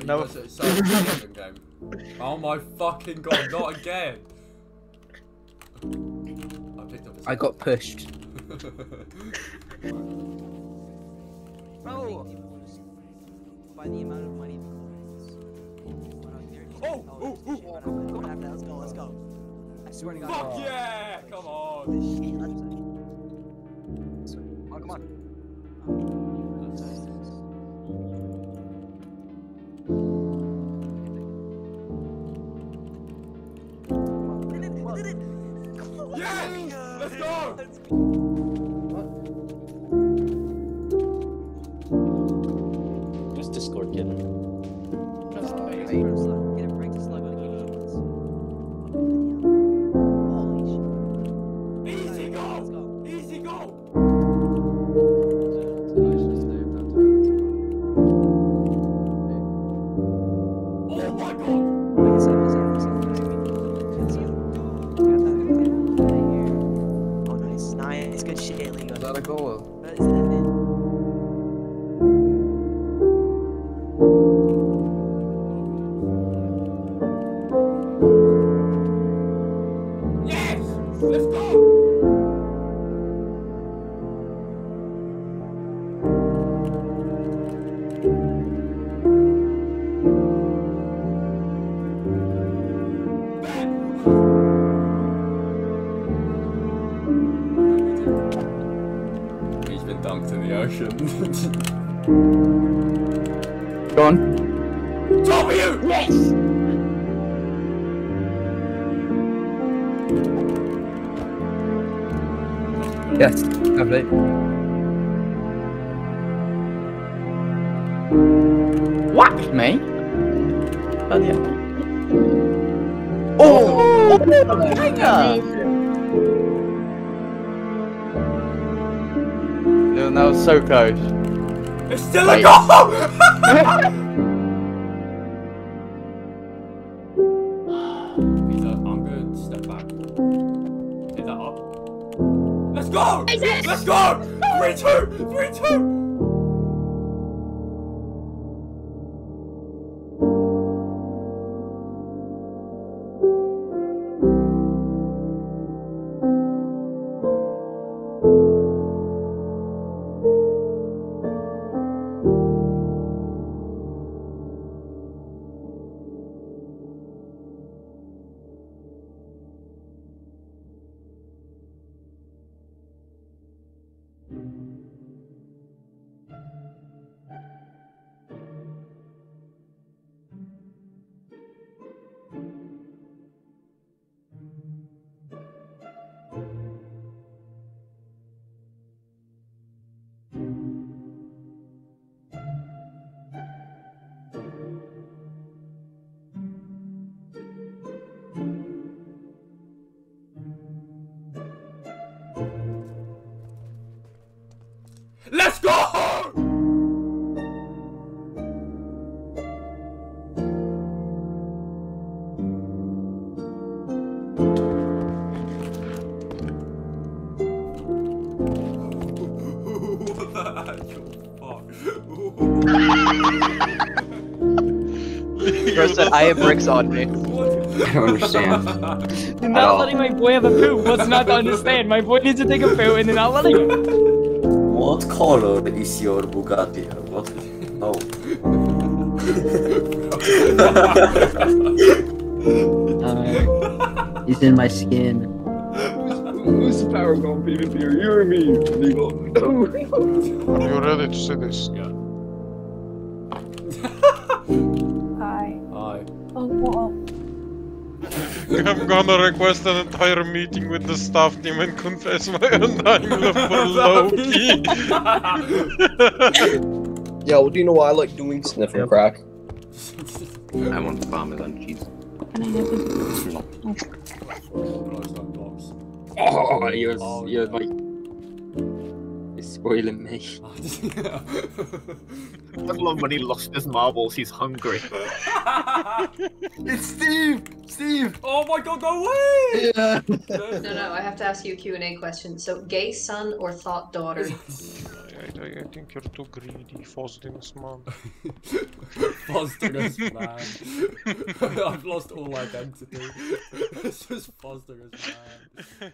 you No. guys at South game. Oh my fucking god, not again! I picked up I got pushed. Bro! By the amount of money. Oh, oh, oh. Go after that. Let's go. Let's go. I swear to God. Fuck yeah! Come on! Let's go! Who's Discord kid? Get him slug. Shit, Leo. Been dunked in the ocean. Go on. W! Yes! Yes, lovely. What? Me? Oh, yeah. Oh! oh Yeah, that was so close. It's still Wait. a goal! Peter, I'm good. Step back. Hit that up. Let's go! Let's go! 3 2! 3 2! Bro said, I have bricks on me. I don't understand. They're not letting my boy have a poo. What's not to understand? My boy needs to take a poo and they're not letting him. What color is your Bugatti? What? Oh. Uh, he's in my skin. Who's the power gone PvP? Are you or me? And you go, no. Are you ready to see this? Yeah. I'm gonna request an entire meeting with the staff team and confess my undying love for Loki. Yo, do you know what I like doing? Sniffing crack. I want parmesan cheese. Can I have a... Close that box. Oh, you're, Oh, you're like. You're spoiling me. I love when he lost his marbles, he's hungry. It's Steve! Steve! oh my god, go away! Yeah. No, no, I have to ask you a Q&A question. So, gay son or thought daughter? I, I, I think you're too greedy, Fosdin's mom. Phosphorus man. I've lost all identity. it's just Phosphorus man.